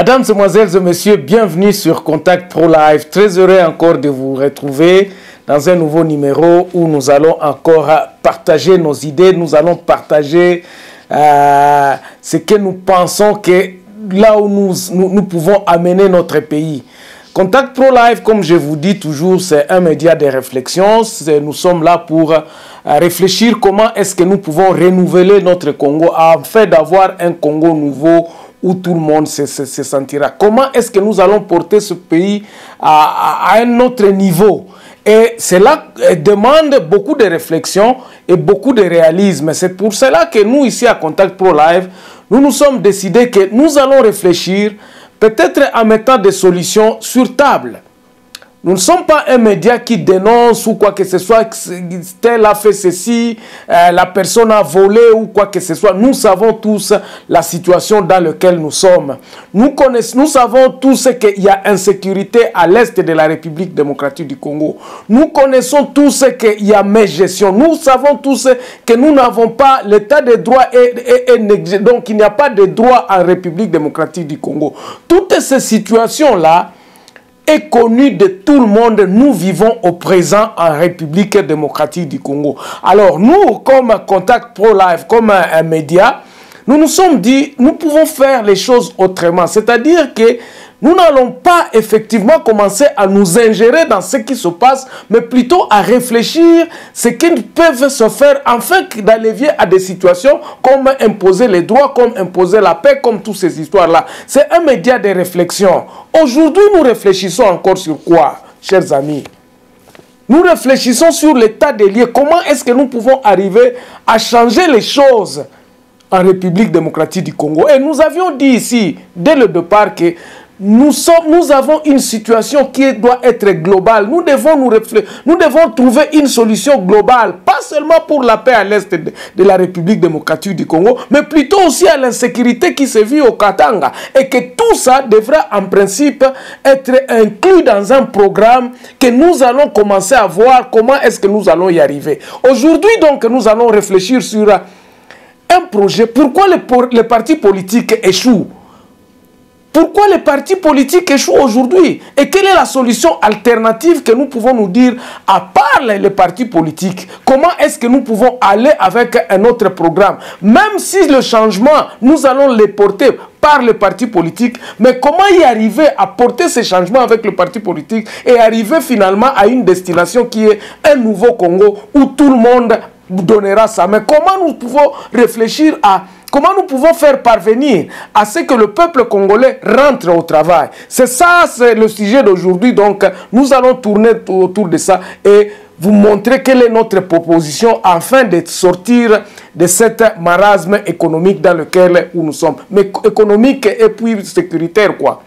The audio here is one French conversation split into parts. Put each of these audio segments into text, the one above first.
Mesdames, Mesdemoiselles et Messieurs, bienvenue sur Contact Pro Live. Très heureux encore de vous retrouver dans un nouveau numéro où nous allons encore partager nos idées, nous allons partager euh, ce que nous pensons que là où nous, nous, nous pouvons amener notre pays. Contact Pro Live, comme je vous dis toujours, c'est un média de réflexion. Nous sommes là pour euh, réfléchir comment est-ce que nous pouvons renouveler notre Congo afin d'avoir un Congo nouveau où tout le monde se, se, se sentira. Comment est-ce que nous allons porter ce pays à, à, à un autre niveau? Et cela demande beaucoup de réflexion et beaucoup de réalisme. C'est pour cela que nous, ici à Contact Pro Live, nous nous sommes décidés que nous allons réfléchir peut-être en mettant des solutions sur table. Nous ne sommes pas un média qui dénonce ou quoi que ce soit, tel a fait ceci, euh, la personne a volé ou quoi que ce soit. Nous savons tous la situation dans laquelle nous sommes. Nous, savons tous qu'il y a insécurité à l'est de la République démocratique du Congo. Nous connaissons tous qu'il y a mégestion. Nous savons tous que nous n'avons pas l'état de droit et, et, et donc il n'y a pas de droit en République démocratique du Congo. Toutes ces situations-là, connu de tout le monde. Nous vivons au présent en République démocratique du Congo. Alors nous, comme Contact Pro Life, comme un média, nous nous sommes dit, nous pouvons faire les choses autrement. C'est-à-dire que nous n'allons pas effectivement commencer à nous ingérer dans ce qui se passe, mais plutôt à réfléchir ce qui peuvent se faire afin d'allévier à des situations comme imposer les droits, comme imposer la paix, comme toutes ces histoires-là. C'est un média de réflexion. Aujourd'hui, nous réfléchissons encore sur quoi, chers amis? Nous réfléchissons sur l'état des lieux. Comment est-ce que nous pouvons arriver à changer les choses en République démocratique du Congo? Et nous avions dit ici, dès le départ, que nous, sommes, nous avons une situation qui doit être globale. Nous devons, nous, nous devons trouver une solution globale, pas seulement pour la paix à l'est de, la République démocratique du Congo, mais plutôt aussi à l'insécurité qui se vit au Katanga. Et que tout ça devrait en principe être inclus dans un programme que nous allons commencer à voir comment est-ce que nous allons y arriver. Aujourd'hui donc, nous allons réfléchir sur un projet. Pourquoi les partis politiques échouent pourquoi les partis politiques échouent aujourd'hui? Et quelle est la solution alternative que nous pouvons nous dire à part les partis politiques? Comment est-ce que nous pouvons aller avec un autre programme? Même si le changement, nous allons les porter par les partis politiques, mais comment y arriver à porter ces changements avec le parti politique et arriver finalement à une destination qui est un nouveau Congo où tout le monde donnera ça Mais comment nous pouvons réfléchir à Comment nous pouvons faire parvenir à ce que le peuple congolais rentre au travail? C'est ça, c'est le sujet d'aujourd'hui. Donc, nous allons tourner autour de ça et vous montrer quelle est notre proposition afin de sortir de cet marasme économique dans lequel nous sommes. Mais économique et puis sécuritaire, quoi.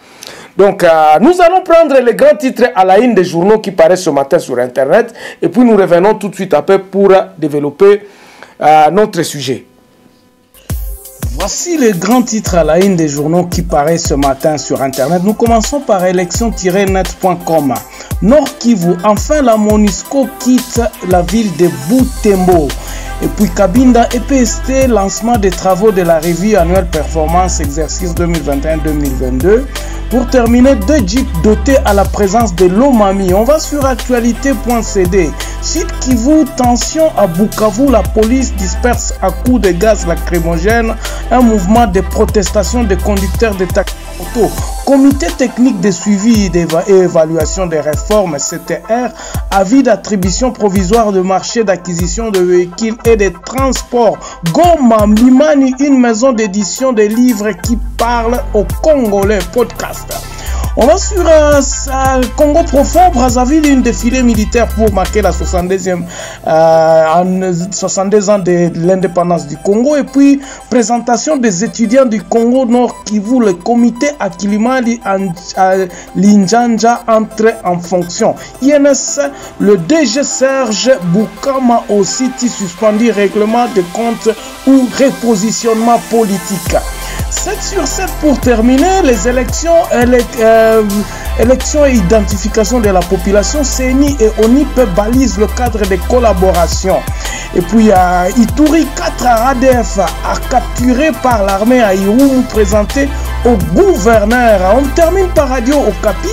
Donc, euh, nous allons prendre les grands titres à la une des journaux qui paraissent ce matin sur Internet et puis nous revenons tout de suite après pour développer euh, notre sujet. Voici les grands titres à la une des journaux qui paraissent ce matin sur Internet. Nous commençons par élection-net.com. Nord Kivu, enfin la Monisco quitte la ville de Boutembo. Et puis Kabinda et PST, lancement des travaux de la revue annuelle performance exercice 2021-2022. Pour terminer, deux jeeps dotés à la présence de l'Omami. On va sur actualité.cd. Site Kivu, tension à Bukavu, la police disperse à coups de gaz lacrymogène un mouvement de protestation des conducteurs de taxi Comité technique de suivi et évaluation des réformes CTR, avis d'attribution provisoire de marché d'acquisition de véhicules et de transport. Goma Mimani, une maison d'édition de livres qui parle aux Congolais. Podcast. On va sur euh, Congo profond, Brazzaville, une défilé militaire pour marquer la 62e, euh, en 62 ans de l'indépendance du Congo. Et puis, présentation des étudiants du Congo Nord Kivu, le comité Akilimali Linjanja entre en fonction. INS, le DG Serge Boukama au City suspendu règlement de compte ou repositionnement politique. 7 sur 7 pour terminer les élections, euh, élections et identification de la population. CENI et ONIP balisent le cadre de collaboration. Et puis à Ituri, 4 ADF a capturé par l'armée à Iroum présenté au gouverneur. On termine par Radio Okapi.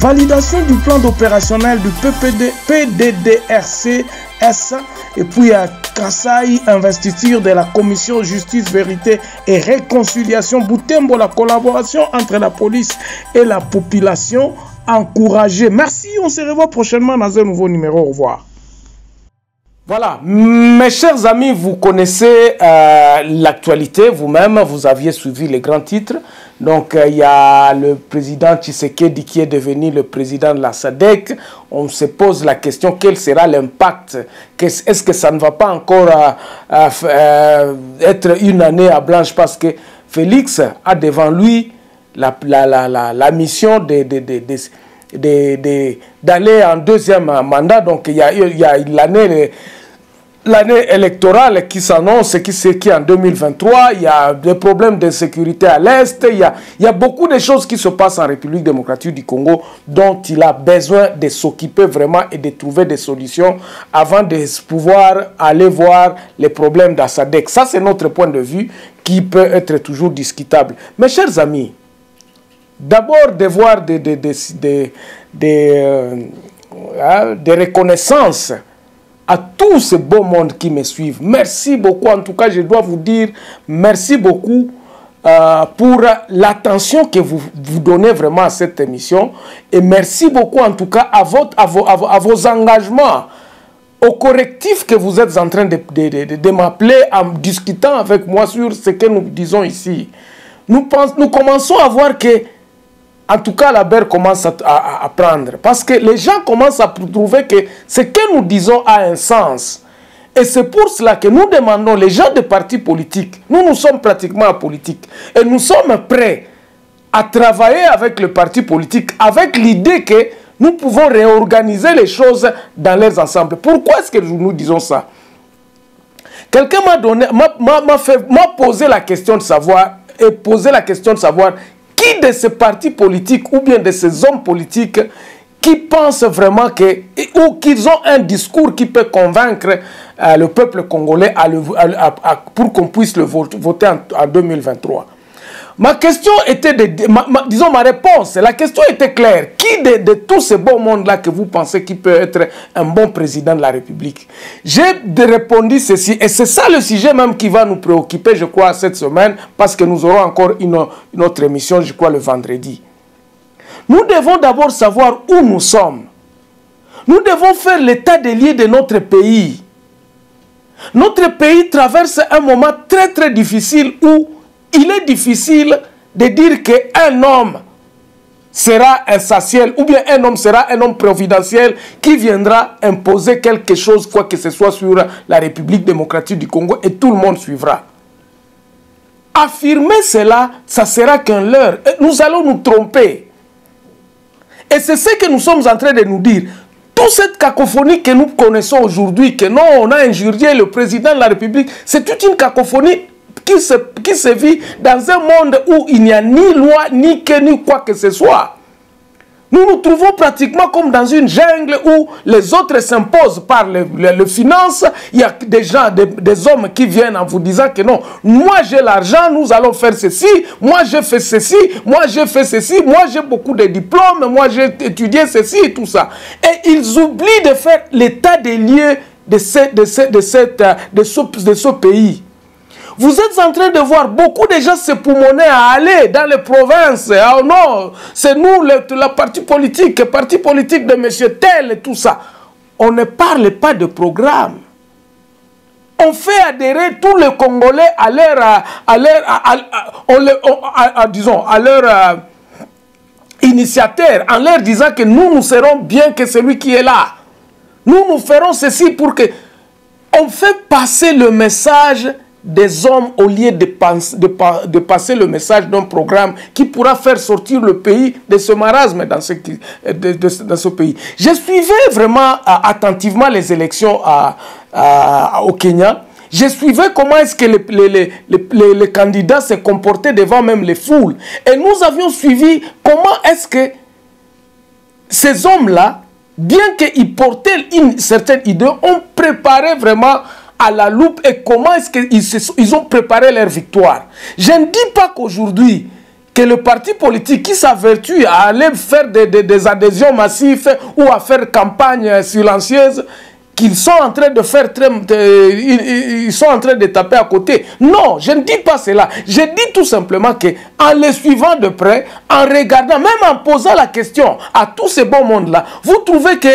Validation du plan opérationnel du PPD, PDDRC S et puis à Kassai, investiture de la commission justice, vérité et réconciliation. Boutembo, la collaboration entre la police et la population encouragée. Merci, on se revoit prochainement dans un nouveau numéro. Au revoir. Voilà, mes chers amis, vous connaissez euh, l'actualité vous-même, vous aviez suivi les grands titres. Donc, euh, il y a le président Tshisekedi qui est devenu le président de la SADEC. On se pose la question, quel sera l'impact? Est-ce que ça ne va pas encore euh, être une année à blanche? Parce que Félix a devant lui la, mission de, de, de, d'aller en deuxième mandat. Donc, il y a l'année l'année électorale qui s'annonce, qui c'est qui en 2023, il y a des problèmes de sécurité à l'Est, il y, a, beaucoup de choses qui se passent en République démocratique du Congo dont il a besoin de s'occuper vraiment et de trouver des solutions avant de pouvoir aller voir les problèmes d'Assadec. Ça, c'est notre point de vue qui peut être toujours discutable. Mes chers amis, d'abord de voir des, reconnaissances à tous ces beaux mondes qui me suivent. Merci beaucoup. En tout cas, je dois vous dire merci beaucoup euh, pour l'attention que vous, vous donnez vraiment à cette émission. Et merci beaucoup en tout cas à, votre, à, vos, à, vos, engagements, au correctif que vous êtes en train de, de, de, de m'appeler en discutant avec moi sur ce que nous disons ici. Nous, pense, nous commençons à voir que en tout cas, la BER commence à, à, à, prendre. Parce que les gens commencent à trouver que ce que nous disons a un sens. Et c'est pour cela que nous demandons, les gens des partis politiques, nous, nous sommes pratiquement politique, et nous sommes prêts à travailler avec le parti politique avec l'idée que nous pouvons réorganiser les choses dans leurs ensembles. Pourquoi est-ce que nous disons ça? Quelqu'un m'a donné, m'a posé la question de savoir, et posé la question de savoir qui de ces partis politiques ou bien de ces hommes politiques qui pensent vraiment que, ou qu'ils ont un discours qui peut convaincre euh, le peuple congolais pour qu'on puisse le voter en, en 2023 Ma question était, de, disons ma réponse, la question était claire. Qui de, de tous ces bons mondes-là que vous pensez qui peut être un bon président de la République? J'ai répondu ceci, et c'est ça le sujet même qui va nous préoccuper, je crois, cette semaine, parce que nous aurons encore une autre émission, je crois, le vendredi. Nous devons d'abord savoir où nous sommes. Nous devons faire l'état des lieux de notre pays. Notre pays traverse un moment très très difficile où il est difficile de dire qu'un homme sera insatiel ou bien un homme sera un homme providentiel qui viendra imposer quelque chose, quoi que ce soit, sur la République démocratique du Congo et tout le monde suivra. Affirmer cela, ça sera qu'un leurre. Nous allons nous tromper. Et c'est ce que nous sommes en train de nous dire. Toute cette cacophonie que nous connaissons aujourd'hui, que non, on a injurié le président de la République, c'est toute une cacophonie qui se, vit dans un monde où il n'y a ni loi, ni que, ni quoi que ce soit. Nous nous trouvons pratiquement comme dans une jungle où les autres s'imposent par le, le, finance. Il y a des gens, des, des, hommes qui viennent en vous disant que non, moi j'ai l'argent, nous allons faire ceci, moi j'ai fait ceci, moi j'ai fait ceci, moi j'ai beaucoup de diplômes, moi j'ai étudié ceci et tout ça. Et ils oublient de faire l'état des lieux de ce, de ce, de cette, de ce, de ce pays. Vous êtes en train de voir beaucoup de gens se poumonner à aller dans les provinces. Oh non, c'est nous, le, la partie politique, le parti politique de M. Tel et tout ça. On ne parle pas de programme. On fait adhérer tous les Congolais à leur, à leur, à, disons, à leur euh, initiateur, en leur disant que nous, nous serons bien que celui qui est là. Nous, nous ferons ceci pour que... On fait passer le message des hommes au lieu de, passer le message d'un programme qui pourra faire sortir le pays de ce marasme dans ce, pays. Je suivais vraiment attentivement les élections au Kenya. Je suivais comment est-ce que les, candidats se comportaient devant même les foules. Et nous avions suivi comment est-ce que ces hommes-là, bien qu'ils portaient une certaine idée, ont préparé vraiment à la loupe et comment est-ce qu'ils ils ont préparé leur victoire. Je ne dis pas qu'aujourd'hui, que le parti politique qui s'avertue à aller faire des, adhésions massives ou à faire campagne silencieuse, qu'ils sont en train de faire très, ils sont en train de taper à côté. Non, je ne dis pas cela. Je dis tout simplement que en les suivant de près, en regardant, même en posant la question à tous ces bons mondes-là, vous trouvez que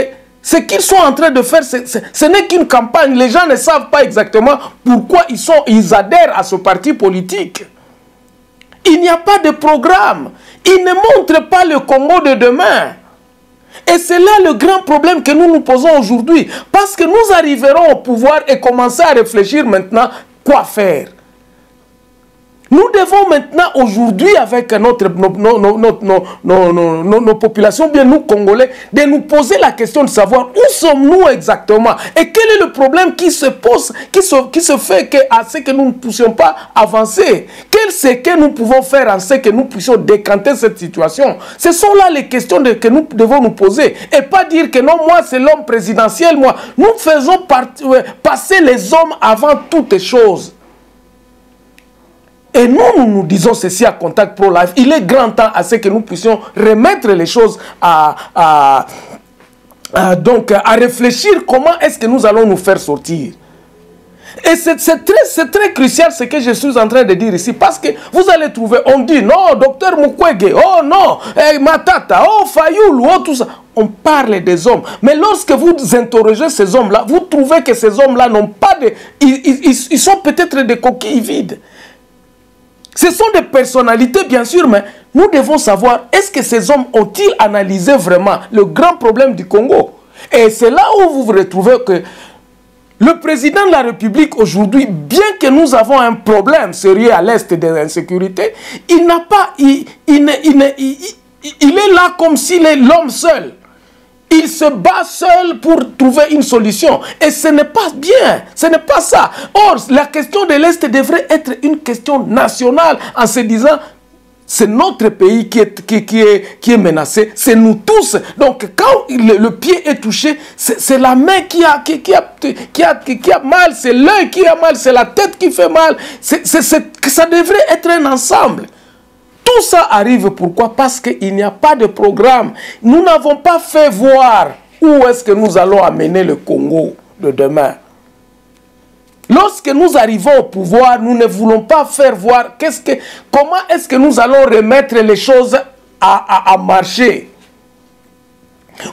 ce qu'ils sont en train de faire, ce n'est qu'une campagne. Les gens ne savent pas exactement pourquoi ils, sont, ils adhèrent à ce parti politique. Il n'y a pas de programme. Ils ne montrent pas le Congo de demain. Et c'est là le grand problème que nous nous posons aujourd'hui. Parce que nous arriverons au pouvoir et commencer à réfléchir maintenant quoi faire. Nous devons maintenant, aujourd'hui, avec notre, nos, populations, bien nous, Congolais, de nous poser la question de savoir où sommes-nous exactement et quel est le problème qui se pose, qui se, qui se fait que, à ce que nous ne puissions pas avancer. Quel c'est que nous pouvons faire en ce que nous puissions décanter cette situation? Ce sont là les questions que nous devons nous poser et pas dire que non, moi c'est l'homme présidentiel, moi. Nous faisons euh, passer les hommes avant toutes choses. Et nous, nous nous disons ceci à Contact Pro Life. Il est grand temps à ce que nous puissions remettre les choses à, donc, à réfléchir comment est-ce que nous allons nous faire sortir. Et c'est très, très crucial ce que je suis en train de dire ici. Parce que vous allez trouver, on dit, non, docteur Mukwege, oh non, eh, Matata, oh Fayoul, oh tout ça. On parle des hommes. Mais lorsque vous interrogez ces hommes-là, vous trouvez que ces hommes-là n'ont pas de... ils sont peut-être des coquilles vides. Ce sont des personnalités, bien sûr, mais nous devons savoir, est-ce que ces hommes ont-ils analysé vraiment le grand problème du Congo? Et c'est là où vous vous retrouvez que le président de la République aujourd'hui, bien que nous avons un problème sérieux à l'est de l'insécurité, il n'a pas, il, il, il, est là comme s'il est l'homme seul. Il se bat seul pour trouver une solution. Et ce n'est pas bien. Ce n'est pas ça. Or, la question de l'Est devrait être une question nationale en se disant c'est notre pays qui est, qui, est, qui est menacé, c'est nous tous. Donc quand le, pied est touché, c'est la main qui a, qui, a, qui a, qui a mal, c'est l'œil qui a mal, c'est la tête qui fait mal. ça devrait être un ensemble. Tout ça arrive pourquoi? Parce qu'il n'y a pas de programme. Nous n'avons pas fait voir où est-ce que nous allons amener le Congo de demain. Lorsque nous arrivons au pouvoir, nous ne voulons pas faire voir qu'est-ce que, comment est-ce que nous allons remettre les choses à, à marcher?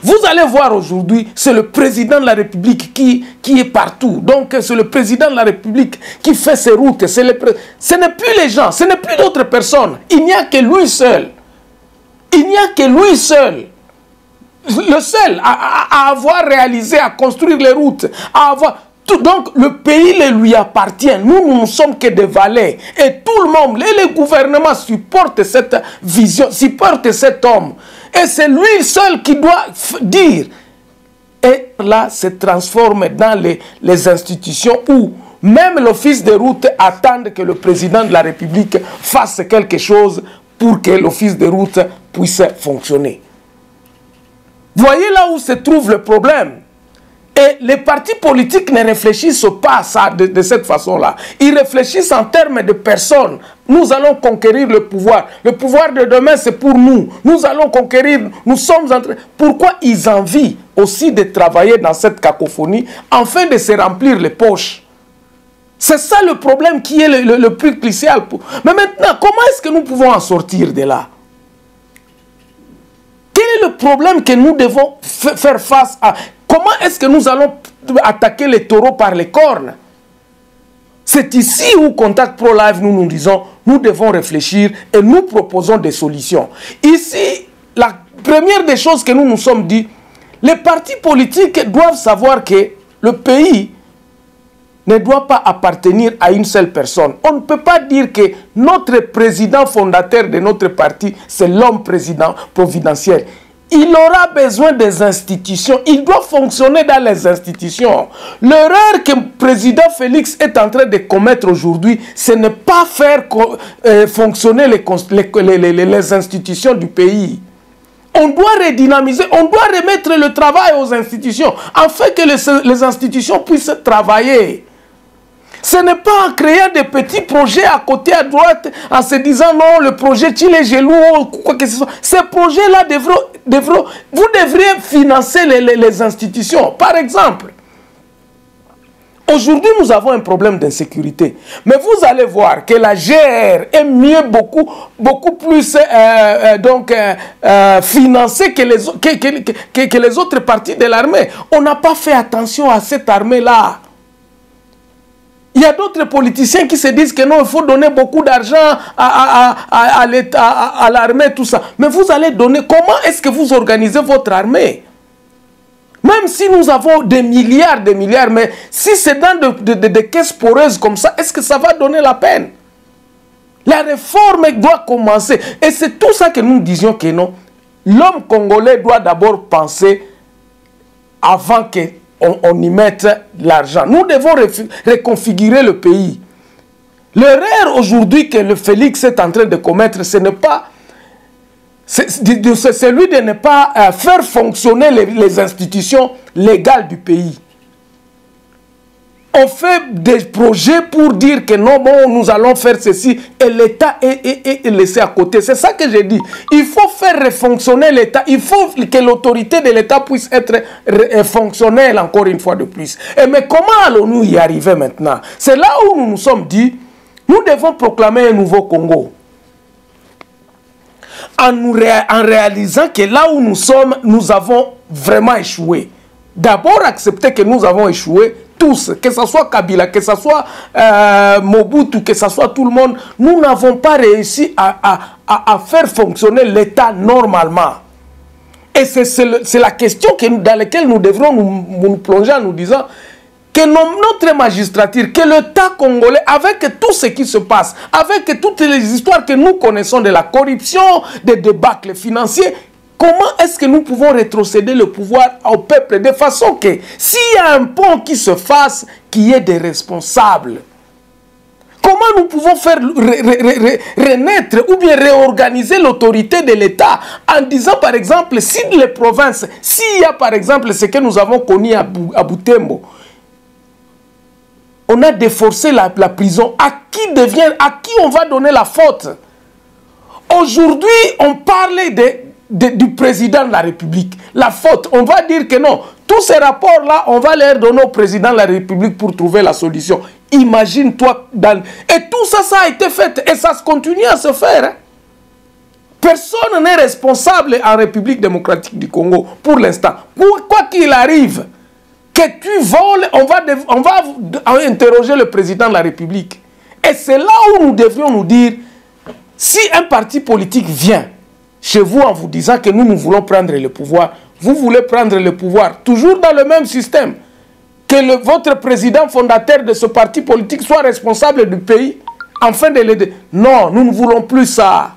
Vous allez voir aujourd'hui, c'est le président de la République qui, est partout. Donc c'est le président de la République qui fait ses routes. Ce n'est plus les gens, ce n'est plus d'autres personnes. Il n'y a que lui seul. Il n'y a que lui seul. Le seul à, avoir réalisé, à construire les routes, à avoir... Tout, donc le pays lui appartient. Nous, nous ne sommes que des valets. Et tout le monde, les gouvernements supportent cette vision, supportent cet homme. Et c'est lui seul qui doit dire. Et là, se transforme dans les, les institutions où même l'office de route attend que le président de la République fasse quelque chose pour que l'office de route puisse fonctionner. Voyez là où se trouve le problème. Et les partis politiques ne réfléchissent pas à ça de, cette façon-là. Ils réfléchissent en termes de personnes. Nous allons conquérir le pouvoir. Le pouvoir de demain, c'est pour nous. Nous allons conquérir. Nous sommes en train... Pourquoi ils envient aussi de travailler dans cette cacophonie afin de se remplir les poches? C'est ça le problème qui est le, plus crucial. Mais maintenant, comment est-ce que nous pouvons en sortir de là? Quel est le problème que nous devons faire face à? Comment est-ce que nous allons attaquer les taureaux par les cornes? C'est ici où Contact Pro Live, nous nous disons, nous devons réfléchir et nous proposons des solutions. Ici, la première des choses que nous nous sommes dit, les partis politiques doivent savoir que le pays ne doit pas appartenir à une seule personne. On ne peut pas dire que notre président fondateur de notre parti, c'est l'homme président providentiel il aura besoin des institutions. Il doit fonctionner dans les institutions. L'erreur que le président Félix est en train de commettre aujourd'hui, ce n'est pas faire euh, fonctionner les, les, institutions du pays. On doit redynamiser, on doit remettre le travail aux institutions, afin que les institutions puissent travailler. Ce n'est pas en créant des petits projets à côté, à droite, en se disant non, le projet, tu les jaloux, quoi que ce soit. Ces projets-là devront, vous devriez financer les, les institutions. Par exemple, Aujourd'hui, nous avons un problème d'insécurité. Mais vous allez voir que la GR est mieux, beaucoup, beaucoup plus euh, euh, donc, euh, financée que les, que, que, les autres parties de l'armée. On n'a pas fait attention à cette armée-là. Il y a d'autres politiciens qui se disent que non, il faut donner beaucoup d'argent à, à, l'armée, tout ça. Mais vous allez donner, comment est-ce que vous organisez votre armée? Même si nous avons des milliards, des milliards, mais si c'est dans des caisses poreuses comme ça, est-ce que ça va donner la peine? La réforme doit commencer. Et c'est tout ça que nous disions que non. L'homme congolais doit d'abord penser avant qu'on on y mette l'argent. Nous devons reconfigurer le pays. L'erreur aujourd'hui que le Félix est en train de commettre, ce n'est pas c'est celui de ne pas euh, faire fonctionner les, institutions légales du pays. On fait des projets pour dire que non, bon, nous allons faire ceci et l'État est, laissé à côté. C'est ça que j'ai dit. Il faut faire fonctionner l'État. Il faut que l'autorité de l'État puisse être fonctionnelle encore une fois de plus. Et mais comment allons-nous y arriver maintenant? C'est là où nous nous sommes dit, nous devons proclamer un nouveau Congo en, réalisant que là où nous sommes, nous avons vraiment échoué. D'abord accepter que nous avons échoué, tous, que ce soit Kabila, que ce soit euh, Mobutu, que ce soit tout le monde, nous n'avons pas réussi à, faire fonctionner l'État normalement. Et c'est la question dans laquelle nous devrons nous plonger en nous disant, que notre magistrature, que l'État congolais, avec tout ce qui se passe, avec toutes les histoires que nous connaissons de la corruption, des débâcles financiers, comment est-ce que nous pouvons rétrocéder le pouvoir au peuple de façon que s'il y a un pont qui se fasse, qu'il y ait des responsables? Comment nous pouvons faire renaître ou bien réorganiser l'autorité de l'État en disant par exemple, si les provinces, s'il y a par exemple ce que nous avons connu à Boutembo, on a déforcé la, prison. À qui devient, à qui on va donner la faute? Aujourd'hui, on parlait de, du président de la République. La faute, on va dire que non. Tous ces rapports-là, on va les donner au président de la République pour trouver la solution. Imagine-toi. Dans... Et tout ça, ça a été fait. Et ça continue à se faire. Hein. Personne n'est responsable en République démocratique du Congo pour l'instant. Quoi qu'il arrive, que tu voles, on va, on va interroger le président de la République. Et c'est là où nous devions nous dire, si un parti politique vient chez vous en vous disant que nous, nous voulons prendre le pouvoir, vous voulez prendre le pouvoir, toujours dans le même système, que votre président fondateur de ce parti politique soit responsable du pays, afin de l'aider. Non, nous ne voulons plus ça.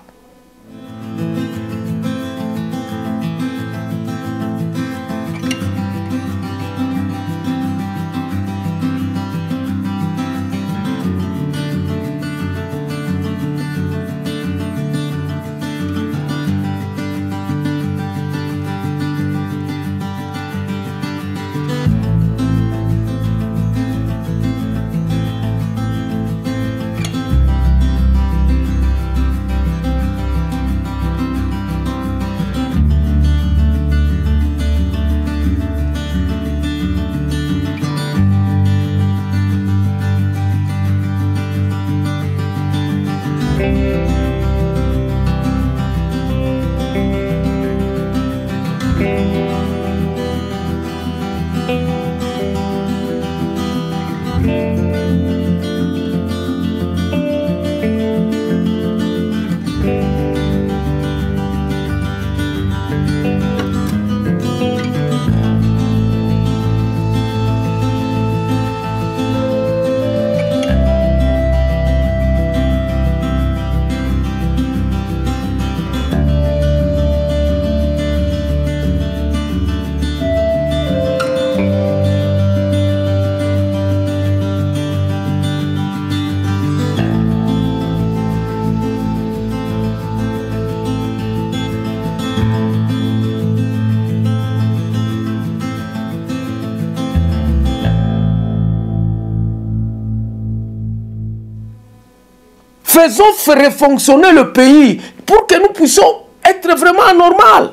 Faisons refonctionner le pays pour que nous puissions être vraiment normal.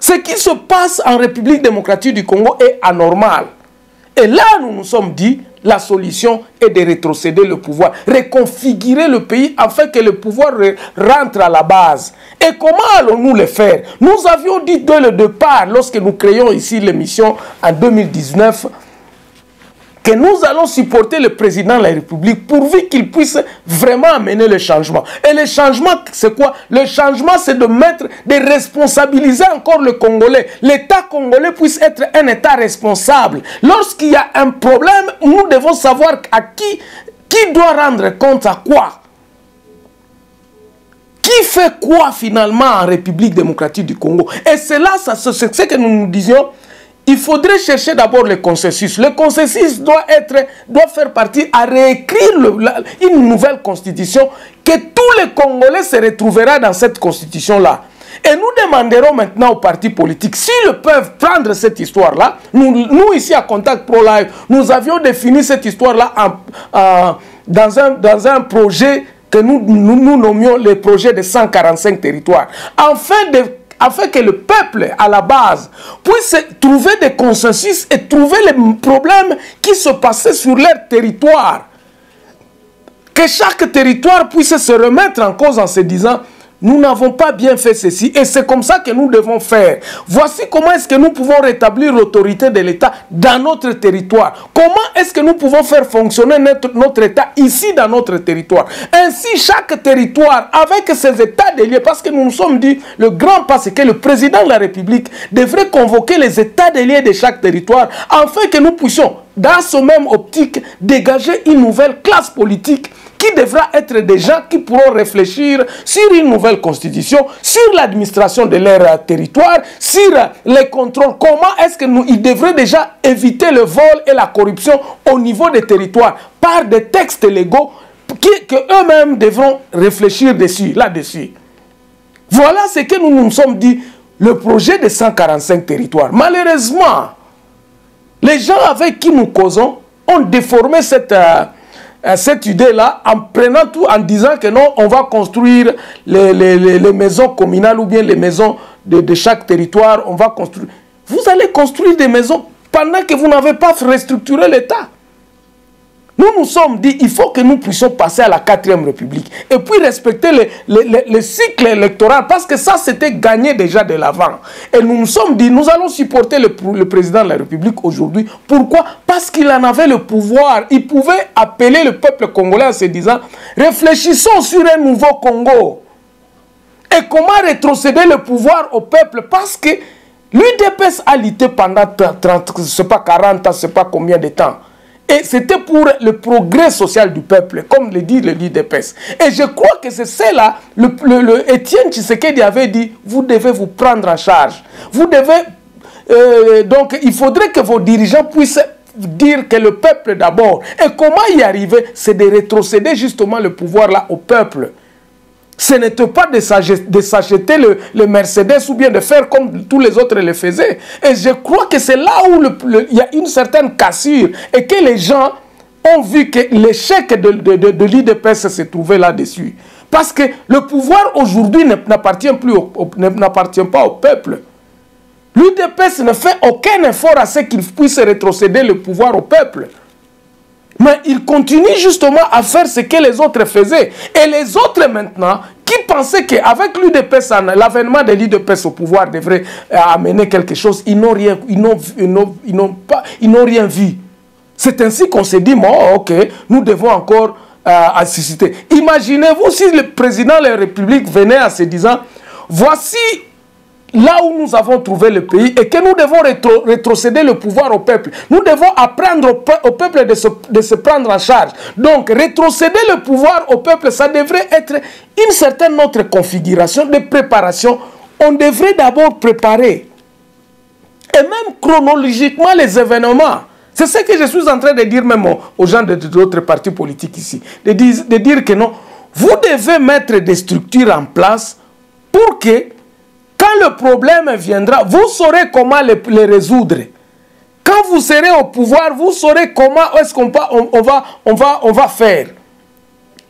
Ce qui se passe en République démocratique du Congo est anormal. Et là, nous nous sommes dit, la solution est de rétrocéder le pouvoir, reconfigurer le pays afin que le pouvoir rentre à la base. Et comment allons-nous le faire? Nous avions dit dès le départ, lorsque nous créons ici l'émission en 2019, que nous allons supporter le président de la République pourvu qu'il puisse vraiment amener le changement. Et le changement, c'est quoi? Le changement, c'est de mettre, de responsabiliser encore le Congolais. L'État congolais puisse être un État responsable. Lorsqu'il y a un problème, nous devons savoir à qui, qui doit rendre compte à quoi. Qui fait quoi finalement en République démocratique du Congo? Et c'est là, c'est ce que nous nous disions, il faudrait chercher d'abord le consensus. Le consensus doit, être, doit faire partie à réécrire une nouvelle constitution que tous les Congolais se retrouvera dans cette constitution-là. Et nous demanderons maintenant aux partis politiques, s'ils peuvent prendre cette histoire-là, nous, nous, ici à Contact Pro Live, nous avions défini cette histoire-là dans, un, dans un projet que nous, nous, nous nommions le projet de 145 territoires, afin de afin que le peuple, à la base, puisse trouver des consensus et trouver les problèmes qui se passaient sur leur territoire. Que chaque territoire puisse se remettre en cause en se disant nous n'avons pas bien fait ceci et c'est comme ça que nous devons faire. Voici comment est-ce que nous pouvons rétablir l'autorité de l'État dans notre territoire. Comment est-ce que nous pouvons faire fonctionner notre, État ici dans notre territoire? Ainsi, chaque territoire avec ses États déliés, parce que nous nous sommes dit, le grand pas, c'est que le président de la République devrait convoquer les États déliés de chaque territoire afin que nous puissions, dans ce même optique, dégager une nouvelle classe politique qui devra être des gens qui pourront réfléchir sur une nouvelle constitution, sur l'administration de leur territoire, sur les contrôles. Comment est-ce que nous, ils devraient déjà éviter le vol et la corruption au niveau des territoires par des textes légaux qui, que eux-mêmes devront réfléchir dessus, là-dessus. Voilà ce que nous nous sommes dit, le projet de 145 territoires. Malheureusement, les gens avec qui nous causons ont déformé cette... Euh, cette idée-là en prenant tout, en disant que non, on va construire les, les, les, maisons communales ou bien les maisons de, de, chaque territoire, on va construire. Vous allez construire des maisons pendant que vous n'avez pas restructuré l'État. Nous nous sommes dit, il faut que nous puissions passer à la quatrième république et puis respecter le, le, le, cycle électoral parce que ça, c'était gagné déjà de l'avant. Et nous nous sommes dit, nous allons supporter le, président de la République aujourd'hui. Pourquoi? Parce qu'il en avait le pouvoir. Il pouvait appeler le peuple congolais en se disant, réfléchissons sur un nouveau Congo. Et comment rétrocéder le pouvoir au peuple? Parce que l'UDPS a lutté pendant 30, je sais pas 40 ans, je sais pas combien de temps. Et c'était pour le progrès social du peuple, comme le dit le l'IDPS. Et je crois que c'est cela, le, le, le, Étienne Tshisekedi avait dit, vous devez vous prendre en charge. Vous devez... Euh, donc, il faudrait que vos dirigeants puissent dire que le peuple d'abord. Et comment y arriver? C'est de rétrocéder justement le pouvoir là au peuple. Ce n'était pas de s'acheter le, Mercedes ou bien de faire comme tous les autres le faisaient. Et je crois que c'est là où il y a une certaine cassure et que les gens ont vu que l'échec de, de, de, se trouvait là-dessus. Parce que le pouvoir aujourd'hui n'appartient plus n'appartient pas au peuple. L'UDPS ne fait aucun effort à ce qu'il puisse rétrocéder le pouvoir au peuple. Mais il continue justement à faire ce que les autres faisaient. Et les autres maintenant, qui pensaient qu'avec l'UDPS, l'avènement de l'UDPS au pouvoir devrait euh, amener quelque chose, ils n'ont rien, ils n'ont, pas, ils n'ont rien vu. C'est ainsi qu'on s'est dit, bon, ok, nous devons encore euh, assister. Imaginez-vous si le président de la République venait en se disant, voici là où nous avons trouvé le pays et que nous devons rétro rétrocéder le pouvoir au peuple. Nous devons apprendre au, pe au peuple de se, de se, prendre en charge. Donc, rétrocéder le pouvoir au peuple, ça devrait être une certaine autre configuration de préparation. On devrait d'abord préparer, et même chronologiquement, les événements. C'est ce que je suis en train de dire même aux gens d'autres partis politiques ici. De de dire que non, vous devez mettre des structures en place pour que le problème viendra, vous saurez comment le, résoudre. Quand vous serez au pouvoir, vous saurez comment est-ce qu'on on, on, va, on, va, on va faire.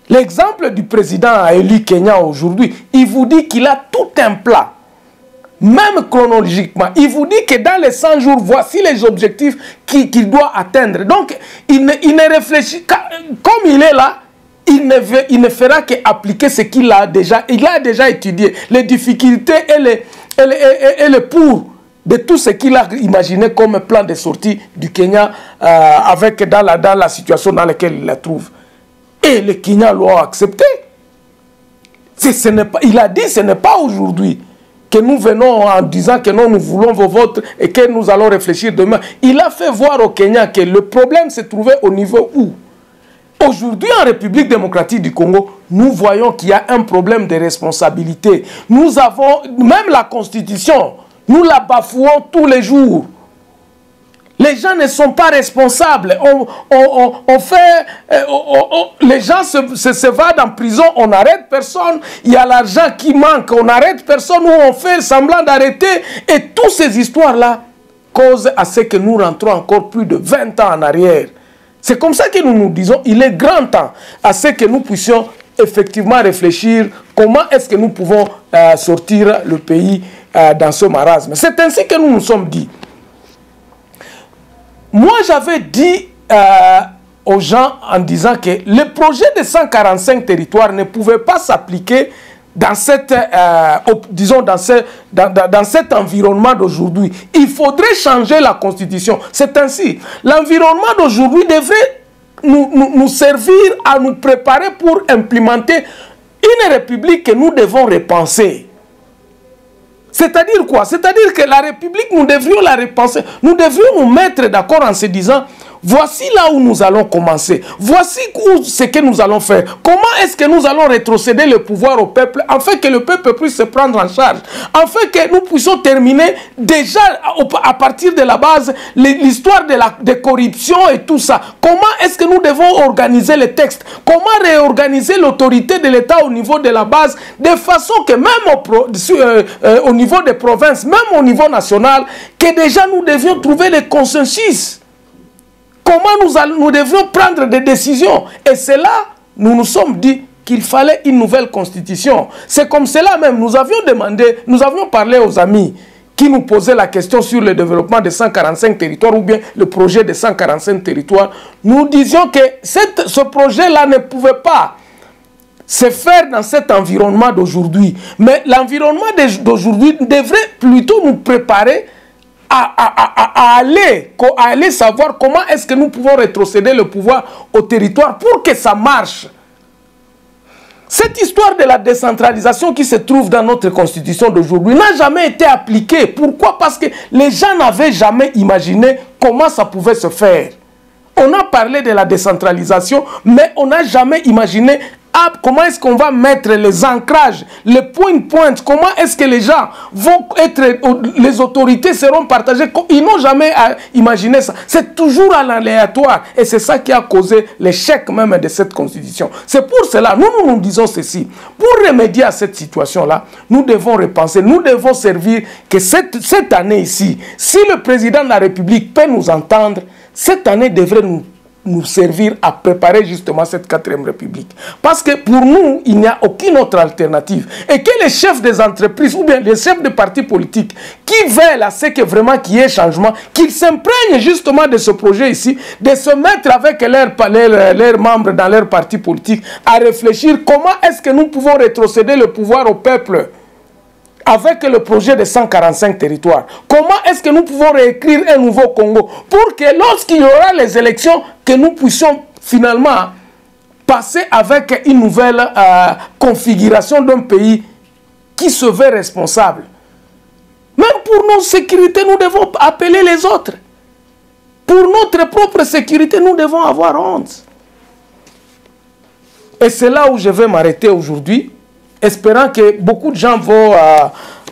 L'exemple du président élu Kenya aujourd'hui, il vous dit qu'il a tout un plat même chronologiquement, il vous dit que dans les 100 jours, voici les objectifs qu'il doit atteindre. Donc, il ne, il ne réfléchit, comme il est là, il ne, fera qu'appliquer ce qu'il a déjà, déjà étudié, les difficultés et les, pour de tout ce qu'il a imaginé comme plan de sortie du Kenya euh, avec dans la, la situation dans laquelle il la trouve. Et le Kenya l'ont accepté. Il a dit ce n'est pas aujourd'hui que nous venons en disant que non, nous voulons vos votes et que nous allons réfléchir demain. Il a fait voir au Kenya que le problème se trouvait au niveau où? Aujourd'hui, en République démocratique du Congo, nous voyons qu'il y a un problème de responsabilité. Nous avons, même la Constitution, nous la bafouons tous les jours. Les gens ne sont pas responsables. On, fait, euh, les gens se, se, vadent en prison, on n'arrête personne. Il y a l'argent qui manque, on n'arrête personne ou on fait semblant d'arrêter. Et toutes ces histoires-là causent à ce que nous rentrons encore plus de 20 ans en arrière. C'est comme ça que nous nous disons, il est grand temps à ce que nous puissions effectivement réfléchir comment est-ce que nous pouvons euh, sortir le pays euh, dans ce marasme. C'est ainsi que nous nous sommes dit. Moi, j'avais dit euh, aux gens en disant que le projet de 145 territoires ne pouvait pas s'appliquer dans, cette, euh, disons dans, ce, dans, dans, cet environnement d'aujourd'hui. Il faudrait changer la constitution. C'est ainsi. L'environnement d'aujourd'hui devrait nous, nous, nous servir à nous préparer pour implémenter une république que nous devons repenser. C'est-à-dire quoi? C'est-à-dire que la République, nous devrions la repenser. Nous devrions nous mettre d'accord en se disant, Voici là où nous allons commencer. Voici ce que nous allons faire. Comment est-ce que nous allons rétrocéder le pouvoir au peuple afin que le peuple puisse se prendre en charge, afin que nous puissions terminer déjà à partir de la base l'histoire de la corruption et tout ça. Comment est-ce que nous devons organiser les textes Comment réorganiser l'autorité de l'État au niveau de la base de façon que même au, euh, euh, au niveau des provinces, même au niveau national, que déjà nous devions trouver les consensus? Comment nous, allons, nous devrions prendre des décisions. Et c'est là, nous nous sommes dit qu'il fallait une nouvelle constitution. C'est comme cela même, nous avions demandé, nous avions parlé aux amis qui nous posaient la question sur le développement de 145 territoires ou bien le projet de 145 territoires. Nous disions que ce projet-là ne pouvait pas se faire dans cet environnement d'aujourd'hui. Mais l'environnement d'aujourd'hui devrait plutôt nous préparer à, aller, à aller savoir comment est-ce que nous pouvons rétrocéder le pouvoir au territoire pour que ça marche. Cette histoire de la décentralisation qui se trouve dans notre constitution d'aujourd'hui n'a jamais été appliquée. Pourquoi? Parce que les gens n'avaient jamais imaginé comment ça pouvait se faire. On a parlé de la décentralisation, mais on n'a jamais imaginé comment est-ce qu'on va mettre les ancrages, les points de pointe, comment est-ce que les gens vont être, les autorités seront partagées? Ils n'ont jamais imaginé ça. C'est toujours à l'aléatoire. Et c'est ça qui a causé l'échec même de cette constitution. C'est pour cela, nous, nous nous disons ceci. Pour remédier à cette situation-là, nous devons repenser, nous devons servir que cette, cette année ici, si le président de la République peut nous entendre, cette année devrait nous nous servir à préparer justement cette quatrième république. Parce que pour nous, il n'y a aucune autre alternative. Et que les chefs des entreprises ou bien les chefs de partis politiques qui veulent à ce que vraiment qu'il y ait changement, qu'ils s'imprègnent justement de ce projet ici, de se mettre avec leurs, leurs, leurs membres dans leur parti politique à réfléchir comment est-ce que nous pouvons rétrocéder le pouvoir au peuple avec le projet de 145 territoires. Comment est-ce que nous pouvons réécrire un nouveau Congo pour que lorsqu'il y aura les élections, que nous puissions finalement passer avec une nouvelle euh, configuration d'un pays qui se veut responsable? Même pour nos sécurités, nous devons appeler les autres. Pour notre propre sécurité, nous devons avoir honte. Et c'est là où je vais m'arrêter aujourd'hui espérant que beaucoup de gens vont euh,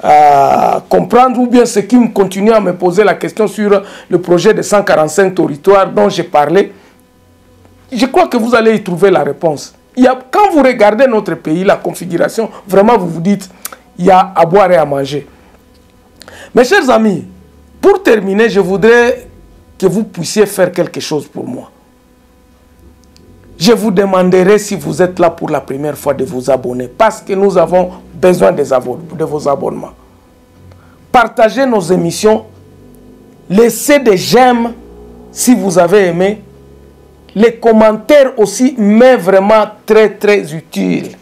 euh, comprendre ou bien ceux qui continuent à me poser la question sur le projet de 145 territoires dont j'ai parlé, je crois que vous allez y trouver la réponse. Quand vous regardez notre pays, la configuration, vraiment vous vous dites, il y a à boire et à manger. Mes chers amis, pour terminer, je voudrais que vous puissiez faire quelque chose pour moi. Je vous demanderai si vous êtes là pour la première fois de vous abonner parce que nous avons besoin de vos abonnements. Partagez nos émissions, laissez des j'aime si vous avez aimé. Les commentaires aussi, mais vraiment très très utiles.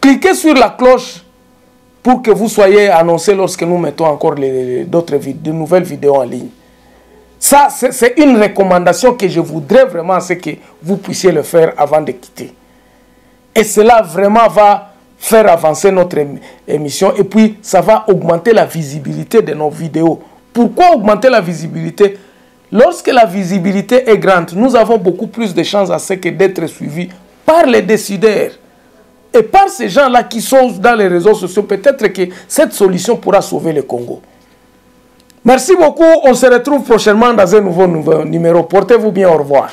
Cliquez sur la cloche pour que vous soyez annoncé lorsque nous mettons encore d'autres de nouvelles vidéos en ligne. Ça, c'est une recommandation que je voudrais vraiment que vous puissiez le faire avant de quitter. Et cela vraiment va faire avancer notre émission et puis ça va augmenter la visibilité de nos vidéos. Pourquoi augmenter la visibilité? Lorsque la visibilité est grande, nous avons beaucoup plus de chances à ce que d'être suivis par les décideurs et par ces gens-là qui sont dans les réseaux sociaux. Peut-être que cette solution pourra sauver le Congo. Merci beaucoup. On se retrouve prochainement dans un nouveau, nouveau numéro. Portez-vous bien. Au revoir.